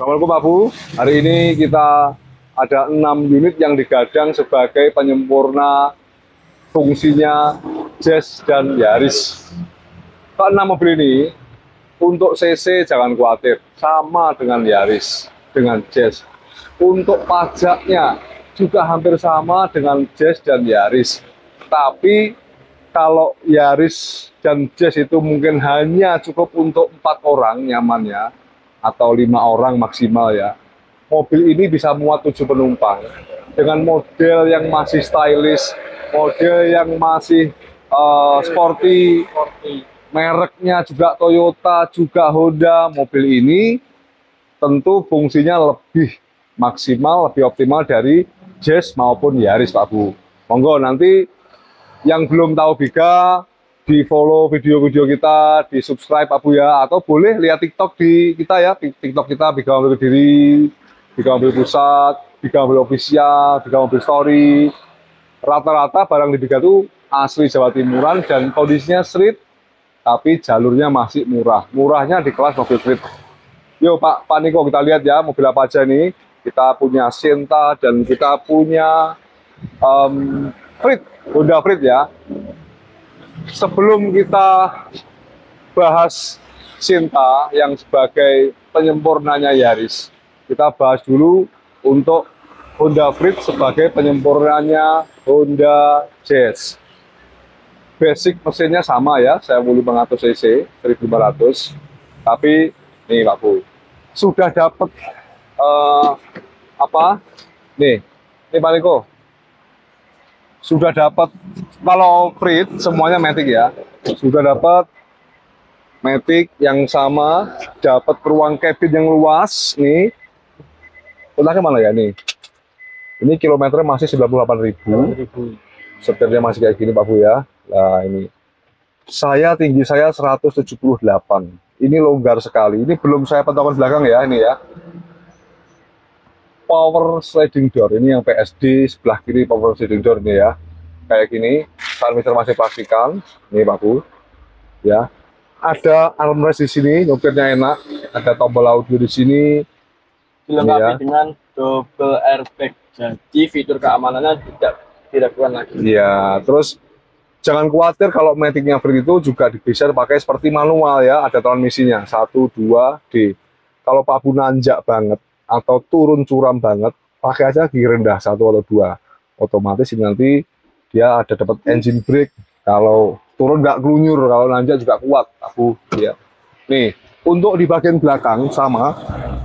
Assalamualaikum Pak Bu. Hari ini kita ada enam unit yang digadang sebagai penyempurna fungsinya Jazz dan Yaris. Keenam mobil ini untuk CC jangan khawatir, sama dengan Yaris, dengan Jazz. Untuk pajaknya juga hampir sama dengan Jazz dan Yaris. Tapi kalau Yaris dan Jazz itu mungkin hanya cukup untuk empat orang nyamannya atau lima orang maksimal ya. Mobil ini bisa muat tujuh penumpang dengan model yang masih stylish, model yang masih uh, sporty, mereknya juga Toyota, juga Honda. Mobil ini tentu fungsinya lebih maksimal, lebih optimal dari Jazz maupun Yaris Pak Bu. Monggo nanti yang belum tahu Biga, di follow video-video kita, di subscribe Pak Bu ya, atau boleh lihat TikTok di kita ya, TikTok kita Biga Mobil Kediri, Biga Mobil Pusat, Biga Mobil Official, Biga Mobil Story. Rata-rata barang di Biga itu asli Jawa Timuran dan kondisinya street, tapi jalurnya masih murah. Murahnya di kelas mobil street. Yuk Pak, Pak Niko kita lihat ya mobil apa aja nih. Kita punya Sienta dan kita punya um, Frit, Honda Frit ya. Sebelum kita bahas Sinta yang sebagai penyempurnanya Yaris, kita bahas dulu untuk Honda Frit sebagai penyempurnanya Honda Jazz. Basic mesinnya sama ya, saya 1500 cc, 1500. Tapi nih Pak sudah dapat uh, apa? Nih, nih Pak Niko, sudah dapat kalau Frit semuanya Matic ya. Sudah dapat Matic yang sama dapat ruang cabin yang luas nih. Untungnya mana ya nih? Ini kilometernya masih 98.000 setirnya masih kayak gini Pak Bu ya. Nah ini. Saya tinggi saya 178 ini longgar sekali. Ini belum saya pantaukan belakang ya ini ya power sliding door. Ini yang PSD sebelah kiri power sliding door ini ya. Kayak gini transmitter masih pastikan ini Bu ya. Ada armrest di sini nyopirnya enak. Ada tombol audio di sini. Dilengkapi ya. dengan double airbag. Jadi fitur keamanannya tidak diragukan lagi. Ya terus jangan khawatir kalau maticnya free itu juga bisa dipakai seperti manual ya ada transmisinya. 1 2 D. Kalau Pak Bu nanjak banget atau turun curam banget, pakai aja gigi rendah satu atau dua. Otomatis ini nanti dia ada dapat engine brake. Kalau turun nggak kelunyur, kalau nanjak juga kuat. Aku ya. Nih, untuk di bagian belakang sama,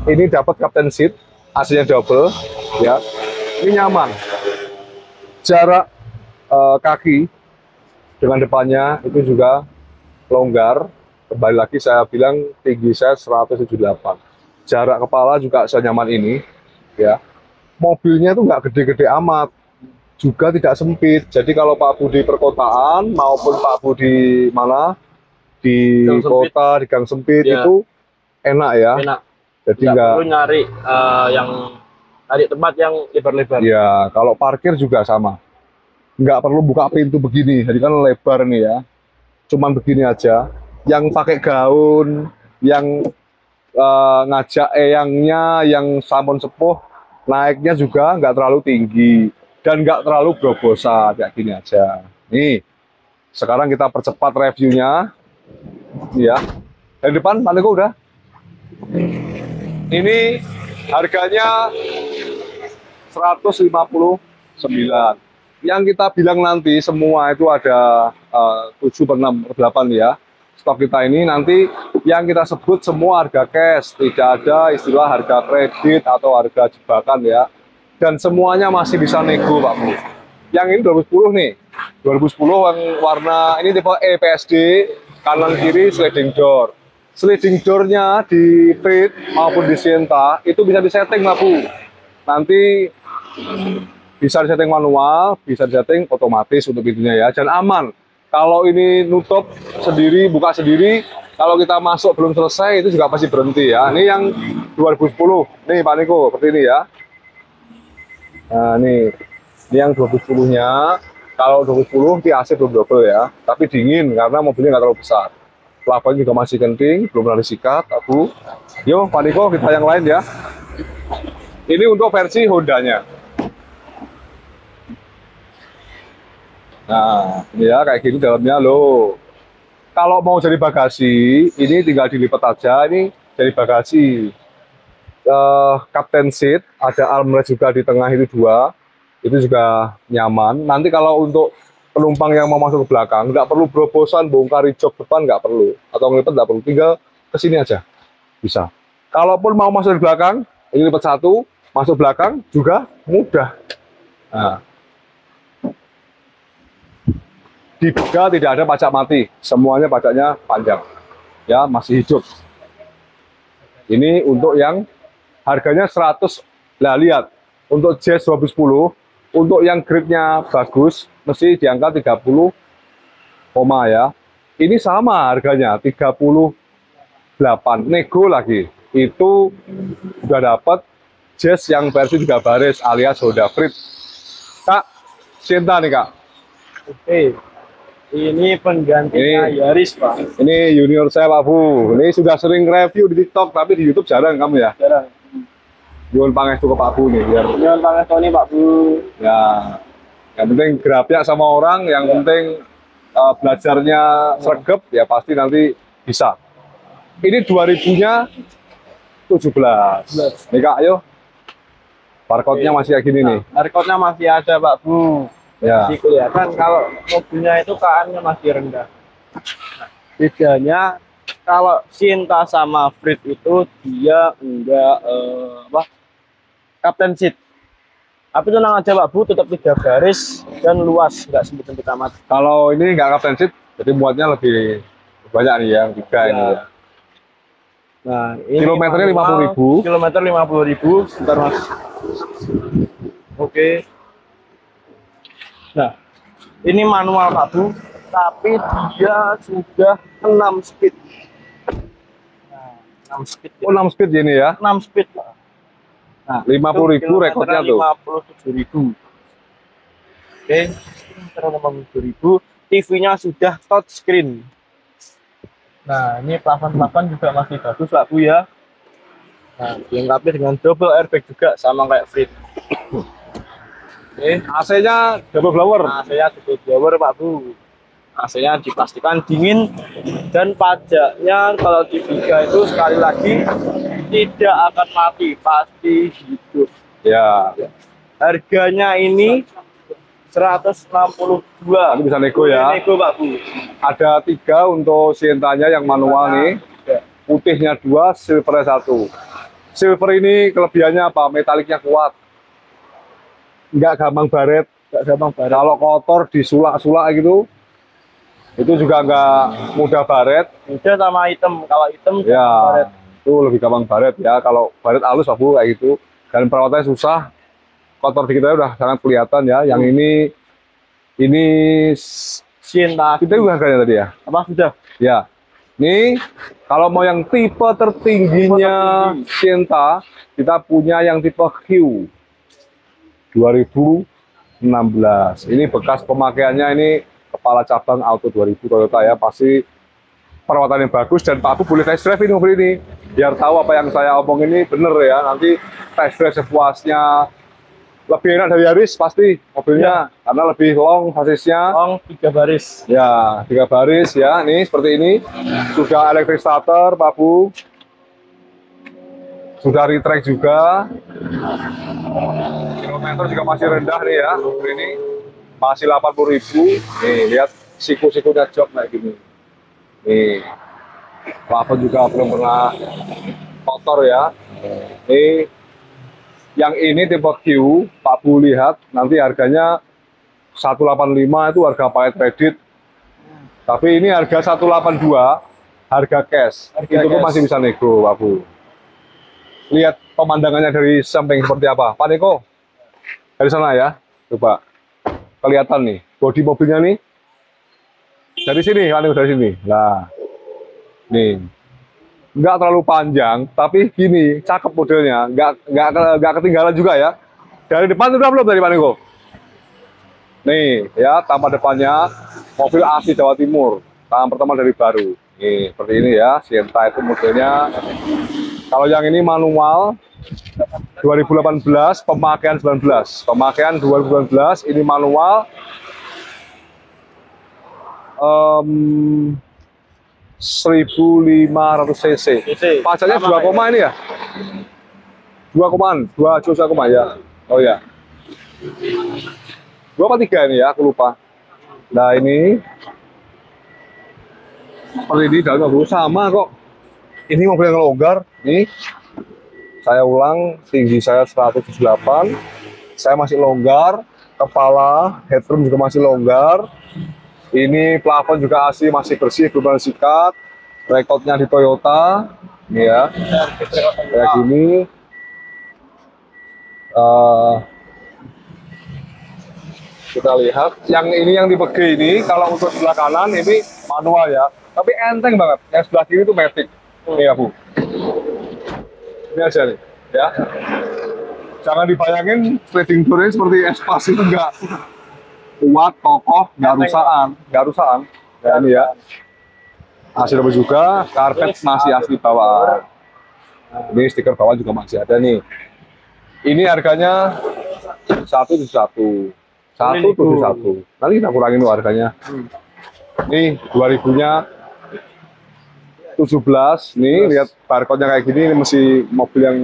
ini dapat captain seat, aslinya double, ya. Ini nyaman. Jarak uh, kaki dengan depannya itu juga longgar. Kembali lagi saya bilang tinggi saya 178 jarak kepala juga senyaman ini ya. Mobilnya itu nggak gede-gede amat juga tidak sempit. Jadi kalau Pak Budi perkotaan maupun Pak Budi mana di gang kota sempit. di gang sempit ya. itu enak ya. Enak. Jadi nggak perlu nyari uh, yang cari tempat yang lebar-lebar. Ya kalau parkir juga sama. Nggak perlu buka pintu begini jadi kan lebar nih ya. Cuman begini aja. Yang pakai gaun yang uh, ngajak eyangnya yang sampun sepuh naiknya juga nggak terlalu tinggi dan nggak terlalu berobosan kayak gini aja. Nih, sekarang kita percepat reviewnya. Ya, dari depan kok udah? Ini harganya 159. Yang kita bilang nanti semua itu ada uh, 7 per 6 per 8 ya stok kita ini nanti yang kita sebut semua harga cash, tidak ada istilah harga kredit atau harga jebakan ya. Dan semuanya masih bisa nego Pak Bu. Yang ini 2010 nih, 2010 yang warna ini tipe E PSD, kanan kiri sliding door. Sliding doornya di Fit maupun di Sienta itu bisa disetting Pak Bu. Nanti bisa disetting manual, bisa disetting otomatis untuk pintunya ya, dan aman kalau ini nutup sendiri, buka sendiri, kalau kita masuk belum selesai itu juga pasti berhenti ya. Ini yang 2010, nih Pak Niko, seperti ini ya. Nah ini, ini yang 2010-nya. Kalau 2010 di AC belum double ya, tapi dingin karena mobilnya nggak terlalu besar. Plafon juga masih kenting, belum pernah disikat, abu. Yo, Pak Niko, kita yang lain ya. Ini untuk versi Honda-nya. Nah, ini ya kayak gini dalamnya loh. Kalau mau jadi bagasi, ini tinggal dilipat aja. Ini jadi bagasi. Uh, captain seat, ada armrest juga di tengah itu dua. Itu juga nyaman. Nanti kalau untuk penumpang yang mau masuk ke belakang, nggak perlu berobosan bongkar jok depan, nggak perlu. Atau ngelipat nggak perlu, tinggal ke sini aja. Bisa. Kalaupun mau masuk di belakang, ini lipat satu, masuk belakang juga mudah. Nah, diduga tidak ada pajak mati, semuanya pajaknya panjang, ya masih hidup. Ini untuk yang harganya 100, lah lihat, untuk Jazz 2010, untuk yang grade-nya bagus, mesti di angka 30 koma ya. Ini sama harganya, 38, nego lagi. Itu sudah dapat Jazz yang versi 3 baris alias Honda Freed. Kak, Sinta nih kak. Oke. Ini penggantinya Ini- Yaris, Pak. Ini junior saya Pak Bu. Ini sudah sering review di TikTok, tapi di YouTube jarang kamu ya. Jarang. Jual pangestu ke Pak Bu nih, biar Jangan pakai Tony, Pak Bu. ya. Yang penting gerapnya sama orang, yang penting uh, belajarnya sergap, ya pasti nanti bisa. Ini 2000-nya 17. Nih Kak, ayo. Barcode-nya masih kayak gini nih. Barcode-nya masih ada, Pak Bu. Ya. Jadi kelihatan kalau mobilnya itu KM-nya masih rendah. Nah, bedanya kalau Sinta sama Frit itu dia enggak eh, apa Captain seat. Tapi tenang aja Pak Bu, tetap tiga garis dan luas, enggak sempit-sempit amat. Kalau ini nggak kapten seat, jadi muatnya lebih banyak nih yang tiga Ya. ini ya. Nah, ini Kilometernya manual, 50.000. Kilometer 50.000, sebentar Mas. Oke. Nah, ini manual Pak Bu, tapi dia sudah 6 speed. Nah, 6 speed. Oh, 6 speed ini ya. 6 speed, Pak. Nah, 50.000 itu rekornya tuh. 57.000. Oke, kilometer 57.000. TV-nya sudah touchscreen. Nah, ini plafon-plafon juga masih bagus, Pak Bu ya. Nah, dilengkapi dengan double airbag juga sama kayak Frit. Oke, AC-nya double blower. AC-nya double blower, Pak Bu. AC-nya dipastikan dingin dan pajaknya kalau di Giga itu sekali lagi tidak akan mati, pasti hidup. Ya. Harganya ini 162. Nanti bisa nego ya. Nego, Pak Bu. Ada tiga untuk Sientanya yang manual nih. Putihnya dua, silvernya satu. Silver ini kelebihannya apa? Metaliknya kuat. Nggak gampang baret. Gak gampang barang. Kalau kotor disulak-sulak gitu, itu juga nggak mudah baret. Beda sama item. Kalau item Ya, baret. itu lebih gampang baret ya. Kalau baret halus, Pak Bu, kayak gitu. Dan perawatannya susah. Kotor dikit aja udah sangat kelihatan ya. Yang ini, ini Cinta. kita juga harganya tadi ya. Apa sudah? Ya, nih kalau mau yang tipe tertingginya Tipe tertinggi. Sienta, kita punya yang tipe Q 2016. Ini bekas pemakaiannya ini kepala cabang Auto 2000 Toyota ya, pasti perawatan yang bagus dan Pak Bu boleh test drive ini mobil ini biar tahu apa yang saya omong ini bener ya. Nanti test drive sepuasnya lebih enak dari Yaris pasti mobilnya karena lebih long sasisnya. Long tiga baris. Ya, tiga baris ya. Nih seperti ini. Sudah electric starter, Pak Bu. Sudah retract juga. Kilometer juga masih rendah nih ya. Ini masih 80.000. Nih, lihat siku-sikunya jok kayak gini. Nih. Plafon juga belum pernah kotor ya. Nih yang ini tipe Q, Pak Bu lihat nanti harganya 185 itu harga paket kredit. Tapi ini harga 182 harga cash. Harga itu pun cash. masih bisa nego, Pak Bu. Lihat pemandangannya dari samping seperti apa. Pak Niko, dari sana ya. Coba kelihatan nih bodi mobilnya nih. Dari sini, Pak Niko dari sini. Nah, nih nggak terlalu panjang, tapi gini, cakep modelnya, nggak nggak nggak ketinggalan juga ya. Dari depan udah belum dari Pak Niko? Nih, ya tampak depannya mobil asli Jawa Timur, tahun pertama dari baru. Nih, seperti ini ya, Sienta itu modelnya. Kalau yang ini manual 2018, pemakaian 19. Pemakaian 2019, ini manual. Em, 1500 cc. Pajaknya Sama 2 koma ini ya? 2 komaan, 2 juta koma ya. Oh ya. 2 apa 3 ini ya, aku lupa. Nah ini seperti ini dalamnya sama kok. Ini mobil yang longgar, nih. Saya ulang, tinggi saya 178. Saya masih longgar, kepala, headroom juga masih longgar. Ini plafon juga asli masih bersih, belum sikat. Rekodnya di Toyota, ini ya, kayak gini. Eh, kita lihat, yang ini yang G ini, kalau untuk sebelah kanan ini manual ya, tapi enteng banget. Yang sebelah kiri itu matic, ini ya bu. Ini aja nih, ya. Jangan dibayangin trading ini seperti Espas itu enggak kuat, kokoh, nggak rusaan, nggak rusaan. Ya ini ya. Hasil juga, karpet masih asli bawaan. Ini stiker bawah juga masih ada nih. Ini harganya satu tujuh satu, satu tujuh satu. Nanti kita kurangin tuh harganya. Nih dua ribunya 17 nih lihat barcode-nya kayak gini ini masih mobil yang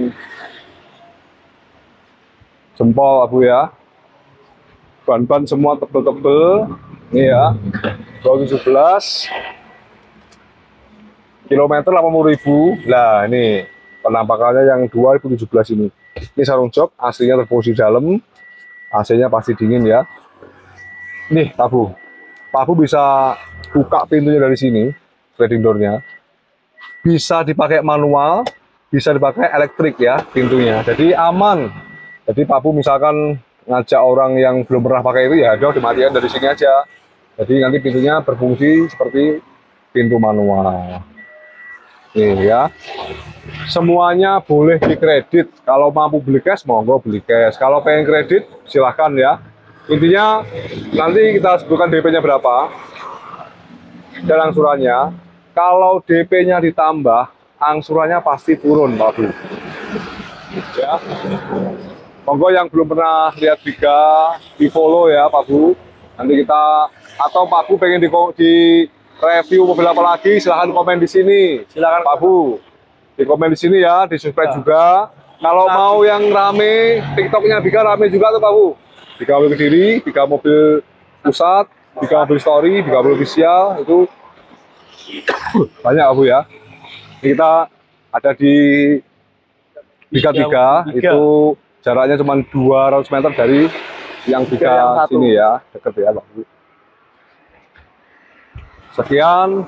jempol abu ya. Ban-ban semua tebel-tebel ini ya. 2017 kilometer 80.000 lah ini penampakannya yang 2017 ini. Ini sarung jok aslinya terposisi dalam. AC-nya pasti dingin ya. Nih Pabu Pabu bisa buka pintunya dari sini sliding door-nya bisa dipakai manual bisa dipakai elektrik ya pintunya. Jadi aman. Jadi Pabu misalkan ngajak orang yang belum pernah pakai itu ya udah dimatikan dari sini aja. Jadi nanti pintunya berfungsi seperti pintu manual. Nih ya. Semuanya boleh dikredit. Kalau mampu beli cash monggo beli cash. Kalau pengen kredit silahkan ya. Intinya nanti kita sebutkan DP nya berapa dan angsurannya kalau DP nya ditambah angsurannya pasti turun Pak Bu ya. Monggo yang belum pernah lihat Biga di follow ya Pak Bu nanti kita atau Pak Bu pengen di, di review mobil apa lagi silahkan komen di sini. Silakan Pak Bu di komen di sini ya di subscribe Ya. juga. Kalau mau yang rame tiktoknya Biga rame juga tuh Pak Bu Biga mobil kediri Biga mobil pusat Biga mobil story Biga mobil official itu banyak Pak Bu ya. Kita ada di 3 Biga. itu jaraknya cuma 200 meter dari yang satu. sini ya. Deket ya Pak. Bu sekian.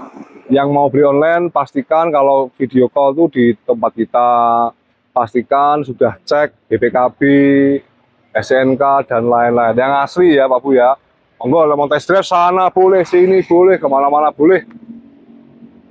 Yang mau beli online pastikan kalau video call tuh di tempat kita. Pastikan sudah cek BPKB, SNK dan lain-lain. Yang asli ya Pak Bu ya. Monggo kalau mau test drive sana boleh. Sini boleh. Ke mana-mana boleh